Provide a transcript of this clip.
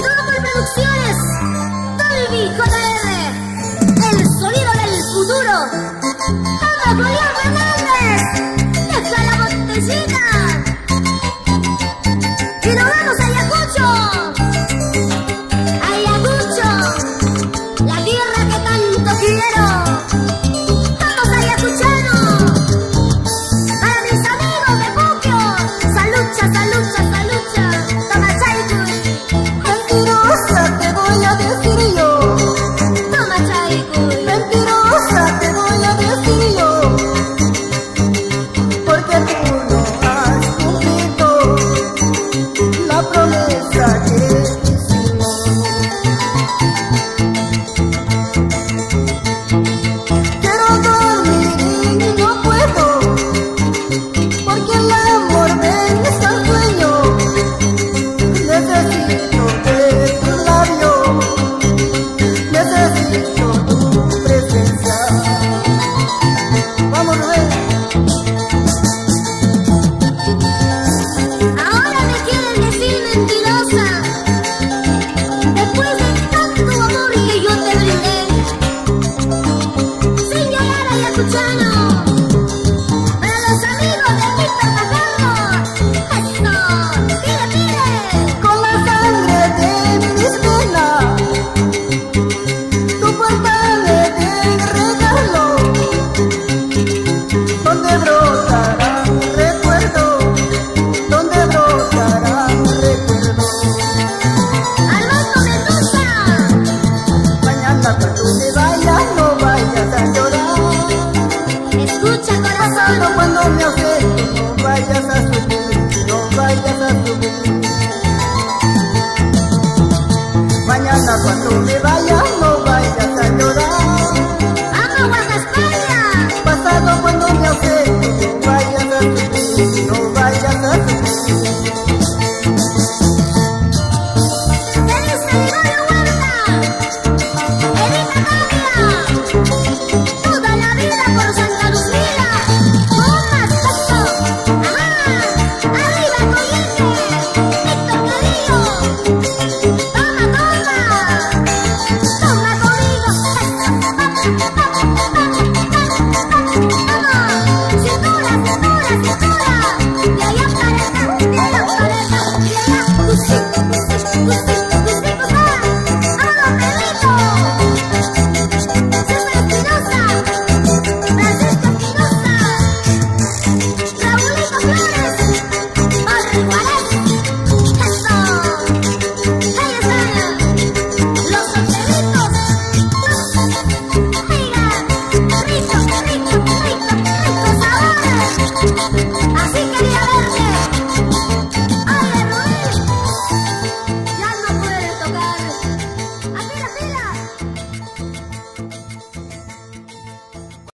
Dragon Producciones, Dolby JR, el sonido del futuro. ¡Vamos, Julián Fernández! ¡Deja la botellita! ¡Y nos vamos a Ayacucho! ¡Ayacucho! ¡La tierra que tanto quiero! não vai dançar.